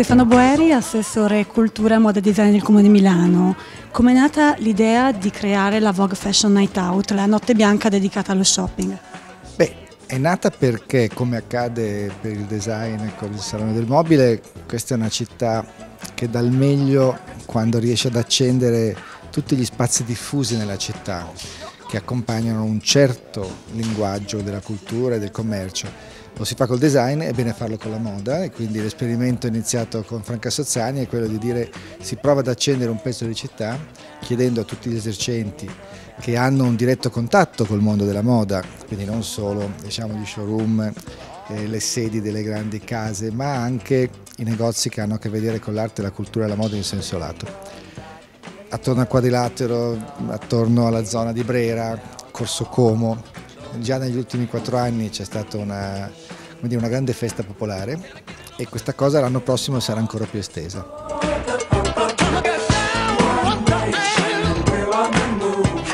Stefano Boeri, assessore cultura e moda design del Comune di Milano. È nata l'idea di creare la Vogue Fashion Night Out, la notte bianca dedicata allo shopping? Beh, è nata perché, come accade per il design con il Salone del Mobile, questa è una città che dà il meglio quando riesce ad accendere tutti gli spazi diffusi nella città che accompagnano un certo linguaggio della cultura e del commercio lo si fa col design, è bene farlo con la moda e quindi l'esperimento iniziato con Franca Sozzani è quello di dire si prova ad accendere un pezzo di città chiedendo a tutti gli esercenti che hanno un diretto contatto col mondo della moda, quindi non solo diciamo, gli showroom, eh, le sedi delle grandi case, ma anche i negozi che hanno a che vedere con l'arte, la cultura e la moda in senso lato. Attorno al quadrilatero, attorno alla zona di Brera, Corso Como, Già negli ultimi quattro anni c'è stata una, una grande festa popolare e questa cosa l'anno prossimo sarà ancora più estesa.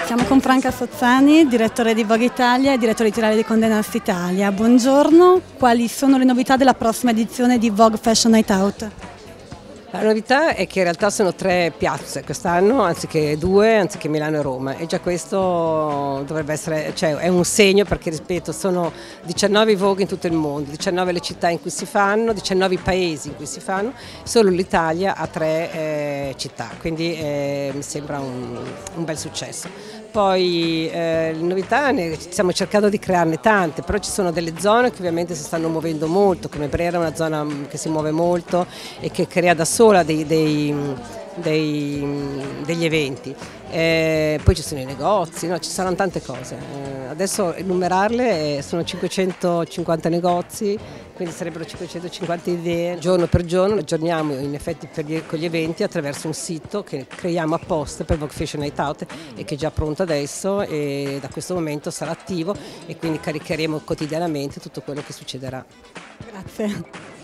Siamo con Franca Sozzani, direttore di Vogue Italia e direttore editoriale di Condenast Italia. Buongiorno, quali sono le novità della prossima edizione di Vogue Fashion Night Out? La novità è che in realtà sono tre piazze quest'anno, anziché due, anziché Milano e Roma. E già questo dovrebbe essere, cioè è un segno perché, ripeto, sono 19 Vogue in tutto il mondo, 19 le città in cui si fanno, 19 i paesi in cui si fanno, solo l'Italia ha tre eh, città, quindi eh, mi sembra un, un bel successo. Poi eh, le novità ne, stiamo cercando di crearne tante, però ci sono delle zone che ovviamente si stanno muovendo molto, come Brera è una zona mm, che si muove molto e che crea da sola dei, dei, dei, degli eventi. Eh, poi ci sono i negozi, no? ci saranno tante cose. Eh, adesso enumerarle eh, sono 550 negozi, quindi sarebbero 550 idee giorno per giorno. Aggiorniamo in effetti gli, con gli eventi attraverso un sito che creiamo apposta per Vogue Fashion Night Out e che è già pronto adesso e da questo momento sarà attivo e quindi caricheremo quotidianamente tutto quello che succederà. Grazie.